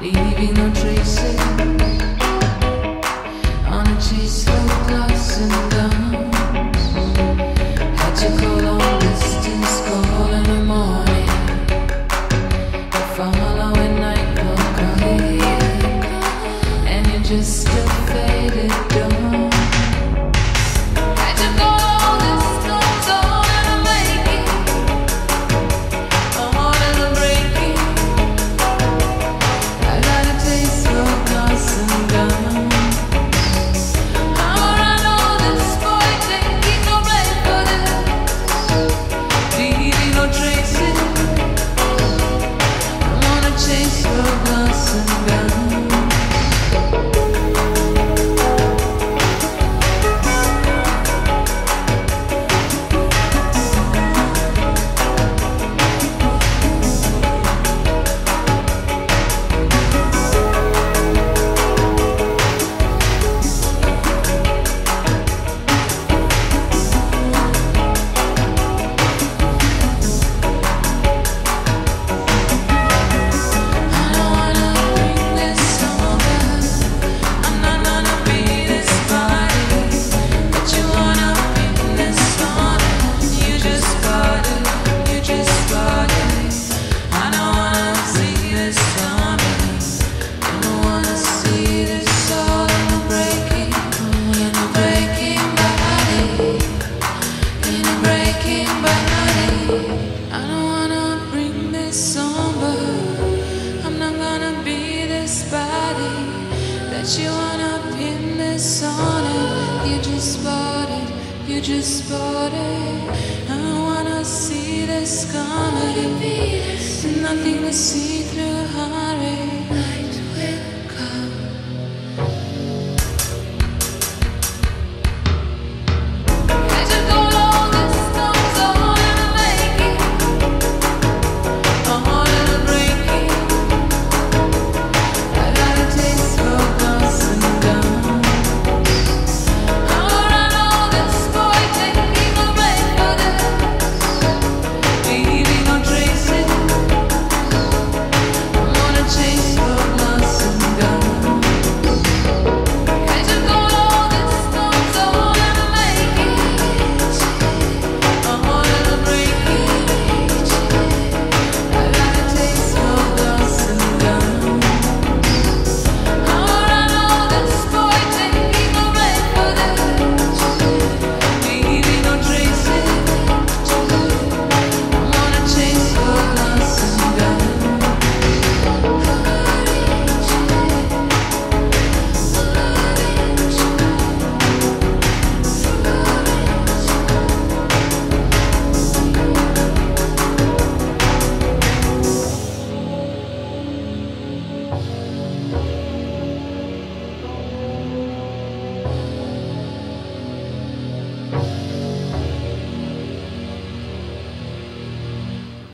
leaving no traces on a chase like glass and guns. Had to call long distance, call in the morning. I follow at night, call and you just. But you wanna pin this on it. You just bought it. You just bought it. I wanna see this coming. Nothing to see through heartache.